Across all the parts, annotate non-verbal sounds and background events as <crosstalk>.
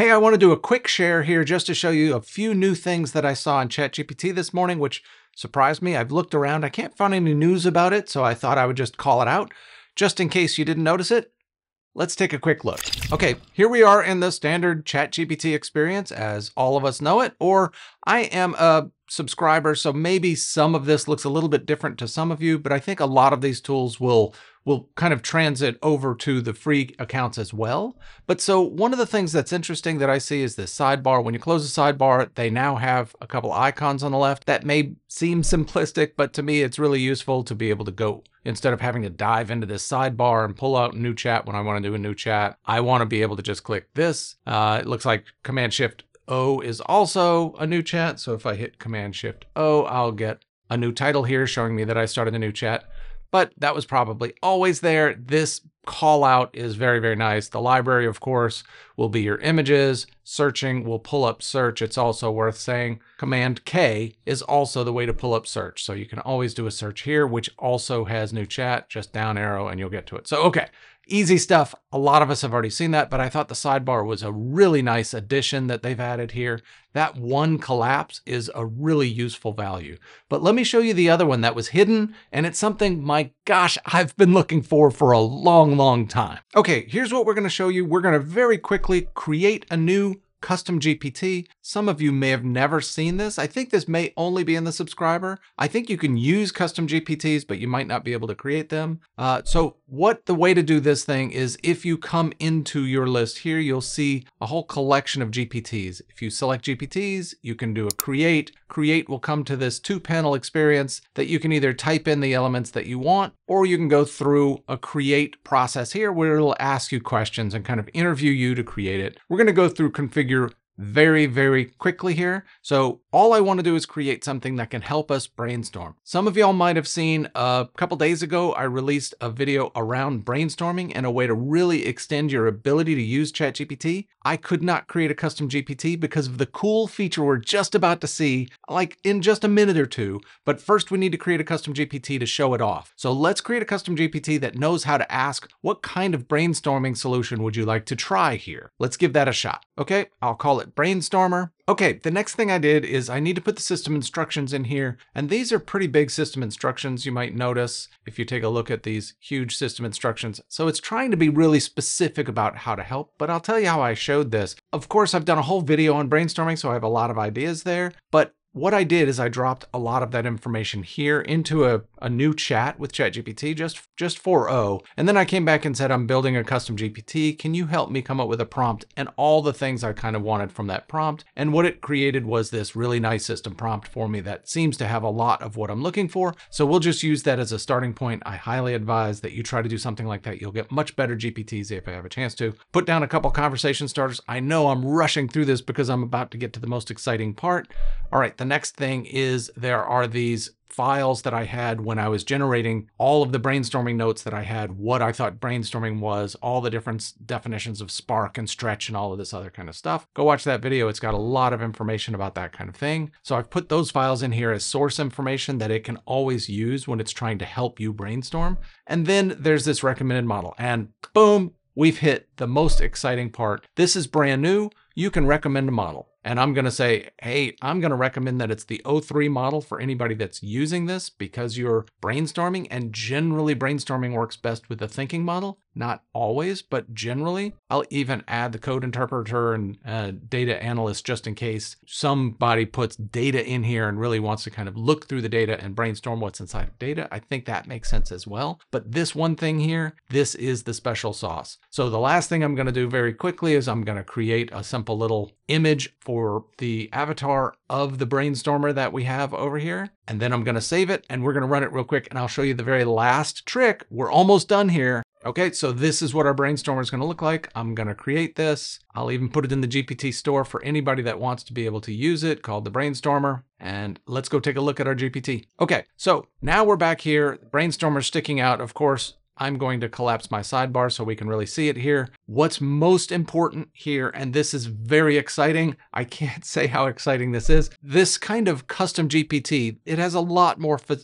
Hey, I want to do a quick share here just to show you a few new things that I saw in ChatGPT this morning, which surprised me. I've looked around, I can't find any news about it, so I thought I would just call it out. Just in case you didn't notice it, let's take a quick look. Okay, here we are in the standard ChatGPT experience as all of us know it, or I am a subscriber, so maybe some of this looks a little bit different to some of you, but I think a lot of these tools will will kind of transit over to the free accounts as well. But so one of the things that's interesting that I see is this sidebar. When you close the sidebar, they now have a couple icons on the left. That may seem <laughs> simplistic, but to me, it's really useful to be able to go instead of having to dive into this sidebar and pull out new chat when I want to do a new chat. I want to be able to just click this. Uh, it looks like Command Shift O is also a new chat. So if I hit Command Shift O, I'll get a new title here showing me that I started a new chat but that was probably always there. This call out is very, very nice. The library, of course, will be your images. Searching will pull up search. It's also worth saying Command K is also the way to pull up search. So you can always do a search here, which also has new chat, just down arrow and you'll get to it. So, okay, Easy stuff. A lot of us have already seen that, but I thought the sidebar was a really nice addition that they've added here. That one collapse is a really useful value. But let me show you the other one that was hidden, and it's something, my gosh, I've been looking for for a long, long time. Okay, here's what we're gonna show you. We're gonna very quickly create a new custom GPT. Some of you may have never seen this. I think this may only be in the subscriber. I think you can use custom GPTs, but you might not be able to create them. Uh, so what the way to do this thing is if you come into your list here, you'll see a whole collection of GPTs. If you select GPTs, you can do a create. Create will come to this two panel experience that you can either type in the elements that you want, or you can go through a create process here where it'll ask you questions and kind of interview you to create it. We're going to go through configure very, very quickly here. So all I want to do is create something that can help us brainstorm. Some of y'all might have seen uh, a couple days ago, I released a video around brainstorming and a way to really extend your ability to use ChatGPT. I could not create a custom GPT because of the cool feature we're just about to see, like in just a minute or two. But first we need to create a custom GPT to show it off. So let's create a custom GPT that knows how to ask, what kind of brainstorming solution would you like to try here? Let's give that a shot. Okay, I'll call it Brainstormer. Okay, the next thing I did is I need to put the system instructions in here, and these are pretty big system instructions you might notice if you take a look at these huge system instructions. So it's trying to be really specific about how to help, but I'll tell you how I showed this. Of course, I've done a whole video on brainstorming, so I have a lot of ideas there, but what I did is I dropped a lot of that information here into a, a new chat with ChatGPT just, just 4o. And then I came back and said, I'm building a custom GPT. Can you help me come up with a prompt and all the things I kind of wanted from that prompt? And what it created was this really nice system prompt for me that seems to have a lot of what I'm looking for. So we'll just use that as a starting point. I highly advise that you try to do something like that. You'll get much better GPTs if I have a chance to. Put down a couple conversation starters. I know I'm rushing through this because I'm about to get to the most exciting part. All right, the next thing is there are these files that I had when I was generating all of the brainstorming notes that I had, what I thought brainstorming was, all the different definitions of spark and stretch and all of this other kind of stuff. Go watch that video. It's got a lot of information about that kind of thing. So I've put those files in here as source information that it can always use when it's trying to help you brainstorm. And then there's this recommended model and boom, we've hit the most exciting part. This is brand new. You can recommend a model and I'm going to say, hey, I'm going to recommend that it's the O3 model for anybody that's using this because you're brainstorming and generally brainstorming works best with the thinking model. Not always, but generally. I'll even add the code interpreter and uh, data analyst just in case somebody puts data in here and really wants to kind of look through the data and brainstorm what's inside of data. I think that makes sense as well. But this one thing here, this is the special sauce. So the last thing I'm going to do very quickly is I'm going to create a simple little image for the avatar of the brainstormer that we have over here. And then I'm going to save it and we're going to run it real quick and I'll show you the very last trick. We're almost done here. Okay, so this is what our brainstormer is going to look like. I'm going to create this. I'll even put it in the GPT store for anybody that wants to be able to use it called the brainstormer. And let's go take a look at our GPT. Okay, so now we're back here. Brainstormer sticking out. Of course, I'm going to collapse my sidebar so we can really see it here. What's most important here, and this is very exciting, I can't <laughs> say how exciting this is. This kind of custom GPT, it has a lot more uh,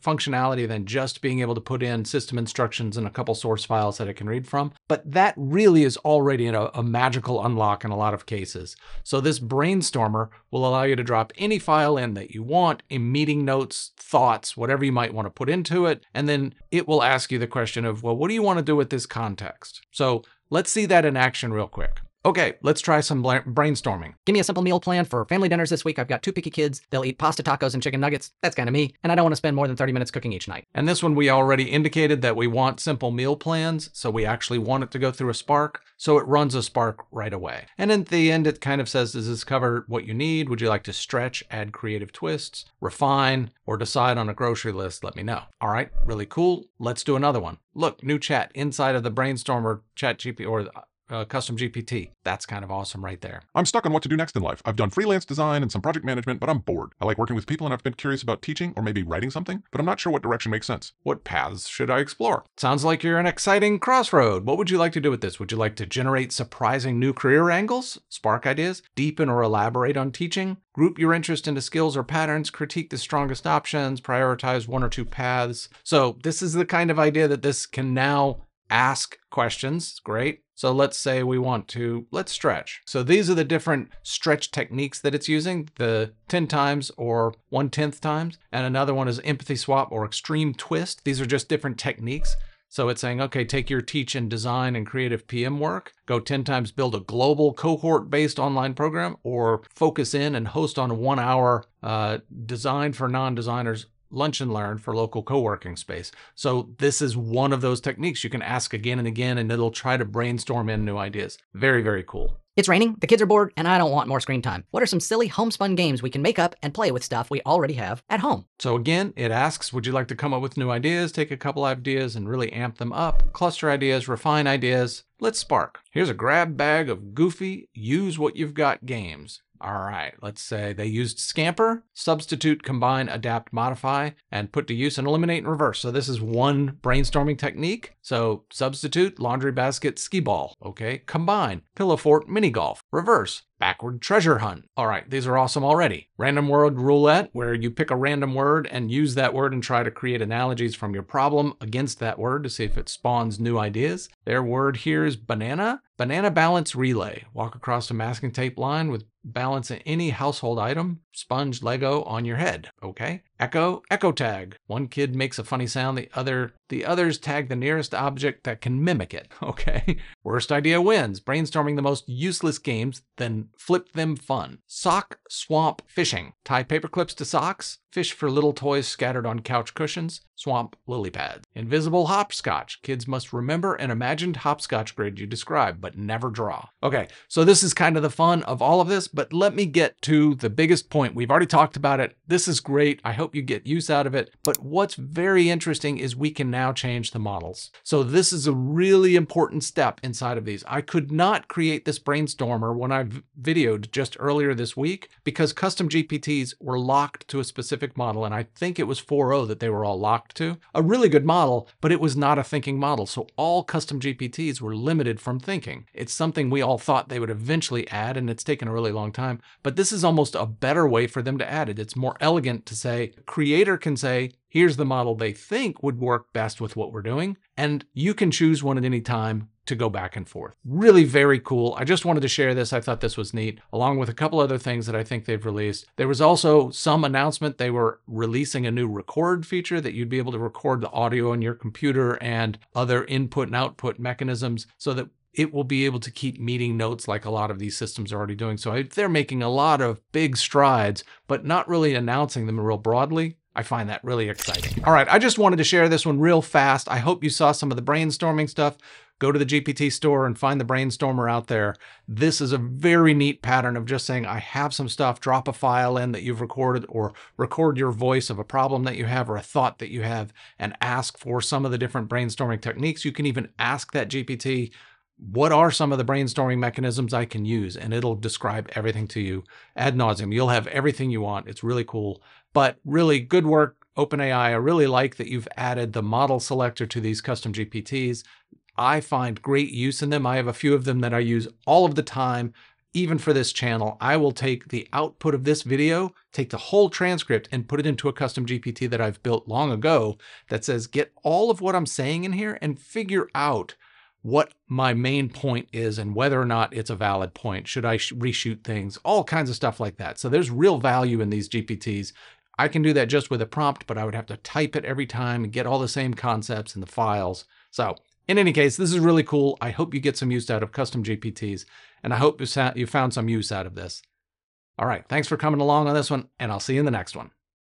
functionality than just being able to put in system instructions and a couple source files that it can read from. But that really is already a, a magical unlock in a lot of cases. So this brainstormer will allow you to drop any file in that you want in meeting notes, thoughts, whatever you might want to put into it. And then it will ask you the question of, well, what do you want to do with this context? So let's see that in action real quick. Okay, let's try some brainstorming. Give me a simple meal plan for family dinners this week. I've got two picky kids. They'll eat pasta tacos and chicken nuggets. That's kind of me. And I don't want to spend more than 30 minutes cooking each night. And this one, we already indicated that we want simple meal plans. So we actually want it to go through a Spark. So it runs a Spark right away. And at the end, it kind of says, does this cover what you need? Would you like to stretch, add creative twists, refine, or decide on a grocery list? Let me know. All right, really cool. Let's do another one. Look, new chat inside of the Brainstormer chat GP or uh, uh, custom GPT. That's kind of awesome right there. I'm stuck on what to do next in life. I've done freelance design and some project management, but I'm bored. I like working with people and I've been curious about teaching or maybe writing something, but I'm not sure what direction makes sense. What paths should I explore? Sounds like you're an exciting crossroad. What would you like to do with this? Would you like to generate surprising new career angles, spark ideas, deepen or elaborate on teaching, group your interest into skills or patterns, critique the strongest options, prioritize one or two paths? So this is the kind of idea that this can now ask questions. Great. So let's say we want to, let's stretch. So these are the different stretch techniques that it's using, the 10 times or 1 tenth times. And another one is empathy swap or extreme twist. These are just different techniques. So it's saying, okay, take your teach and design and creative PM work, go 10 times build a global cohort based online program, or focus in and host on a one hour uh, design for non designers lunch and learn for local co-working space. So this is one of those techniques you can ask again and again and it'll try to brainstorm in new ideas. Very, very cool. It's raining, the kids are bored, and I don't want more screen time. What are some silly homespun games we can make up and play with stuff we already have at home? So again, it asks, would you like to come up with new ideas, take a couple ideas and really amp them up, cluster ideas, refine ideas? Let's spark. Here's a grab bag of goofy, use what you've got games. All right, let's say they used Scamper, substitute, combine, adapt, modify, and put to use and eliminate in reverse. So this is one brainstorming technique. So substitute, laundry basket, skee ball. Okay, combine, pillow fort, mini golf. Reverse, backward treasure hunt. All right, these are awesome already. Random word roulette, where you pick a random word and use that word and try to create analogies from your problem against that word to see if it spawns new ideas. Their word here is banana. Banana balance relay. Walk across a masking tape line with balance in any household item, sponge, Lego on your head. Okay. Echo, echo tag. One kid makes a funny sound, the other the others tag the nearest object that can mimic it. <laughs> Okay. Worst idea wins. Brainstorming the most useless games, then flip them fun. Sock swamp fishing. Tie paper clips to socks, fish for little toys scattered on couch cushions, swamp lily pads. Invisible hopscotch. Kids must remember an imagined hopscotch grid you describe, but never draw. Okay, so this is kind of the fun of all of this, but let me get to the biggest point. We've already talked about it. This is great. I hope you get use out of it. But what's very interesting is we can now change the models. So this is a really important step inside of these. I could not create this brainstormer when I videoed just earlier this week because custom GPTs were locked to a specific model. And I think it was 4.0 that they were all locked to. A really good model, but it was not a thinking model. So all custom GPTs were limited from thinking. It's something we all thought they would eventually add, and it's taken a really long time. But this is almost a better way for them to add it. It's more elegant to say, creator can say, here's the model they think would work best with what we're doing, and you can choose one at any time to go back and forth. Really very cool. I just wanted to share this. I thought this was neat, along with a couple other things that I think they've released. There was also some announcement they were releasing a new record feature that you'd be able to record the audio on your computer and other input and output mechanisms so that it will be able to keep meeting notes like a lot of these systems are already doing. So they're making a lot of big strides, but not really announcing them real broadly. I find that really exciting. All right, I just wanted to share this one real fast. I hope you saw some of the brainstorming stuff. Go to the GPT store and find the brainstormer out there. This is a very neat pattern of just saying, I have some stuff, drop a file in that you've recorded or record your voice of a problem that you have or a thought that you have and ask for some of the different brainstorming techniques. You can even ask that GPT, what are some of the brainstorming mechanisms I can use? And it'll describe everything to you ad nauseum. You'll have everything you want. It's really cool. But really good work, OpenAI. I really like that you've added the model selector to these custom GPTs. I find great use in them. I have a few of them that I use all of the time. Even for this channel, I will take the output of this video, take the whole transcript, and put it into a custom GPT that I've built long ago that says, get all of what I'm saying in here and figure out what my main point is and whether or not it's a valid point. Should I reshoot things? All kinds of stuff like that. So there's real value in these GPTs. I can do that just with a prompt, but I would have to type it every time and get all the same concepts in the files. So in any case, this is really cool. I hope you get some use out of custom GPTs, and I hope you found some use out of this. All right, thanks for coming along on this one, and I'll see you in the next one.